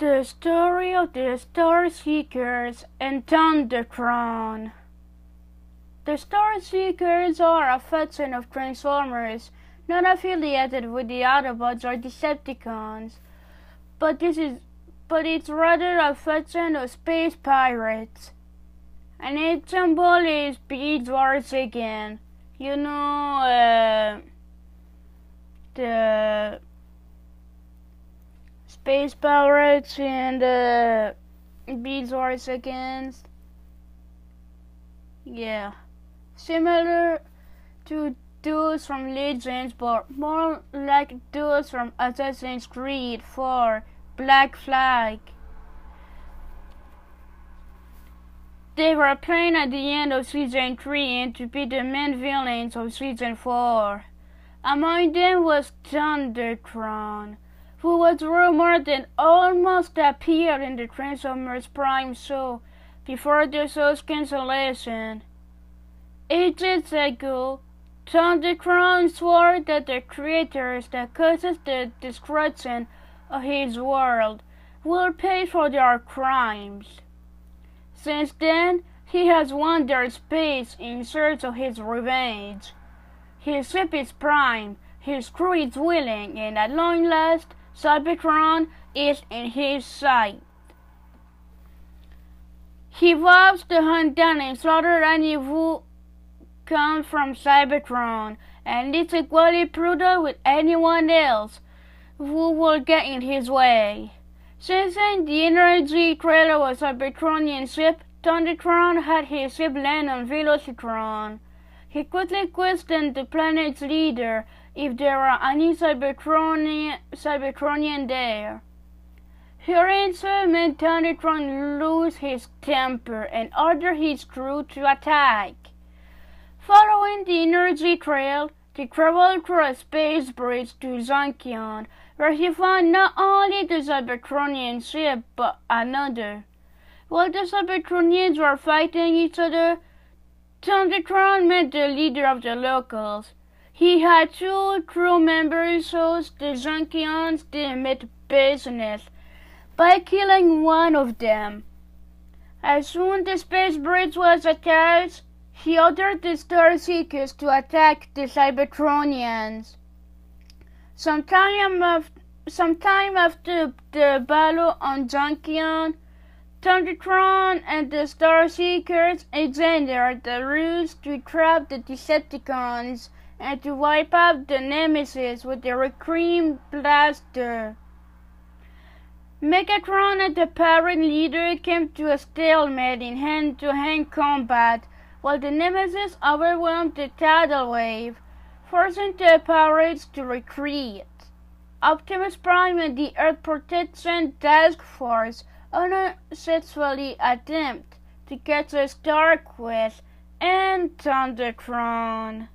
The story of the Star Seekers and Thundertron. The Star Seekers are a faction of Transformers, not affiliated with the Autobots or Decepticons, but this is but it's rather a faction of space pirates. And its symbol is Beads Wars again. You know, uh, the Space Pirates and uh, Beads Wars against. Yeah. Similar to those from Legends, but more like those from Assassin's Creed 4 Black Flag. They were playing at the end of Season 3 and to be the main villains of Season 4. Among them was Thundertron who was rumored and almost appeared in the Transformers Prime show before the show's cancellation. Ages ago, Thundertron swore that the creators that causes the destruction of his world will pay for their crimes. Since then, he has wandered space in search of his revenge. His ship is prime, his crew is willing, and at long last, Cybertron is in his sight. He vows to hunt down and slaughter any who comes from Cybertron, and is equally brutal with anyone else who will get in his way. Since then, the energy trailer was a Cybertronian ship, Thundertron had his ship land on Velocitron. He quickly questioned the planet's leader if there are any Cybertronian, Cybertronian there. Her answer made Thundertron lose his temper and order his crew to attack. Following the energy trail, they traveled through a space bridge to Zonkion, where he found not only the Cybertronian ship, but another. While the Cybertronians were fighting each other, Thundertron met the leader of the locals, he had two crew members whose the Zonkions did business by killing one of them. As soon as the space bridge was attacked, he ordered the Star Seekers to attack the Cybertronians. Sometime after, sometime after the battle on Zonkion, Thundertron and the Star Seekers examined the ruse to trap the Decepticons and to wipe out the Nemesis with their cream Blaster. Megatron and the pirate leader came to a stalemate in hand-to-hand combat, while the Nemesis overwhelmed the tidal wave, forcing the pirates to retreat. Optimus Prime and the Earth Protection Task Force unsuccessfully attempt to catch the Star Quest and Thundertron.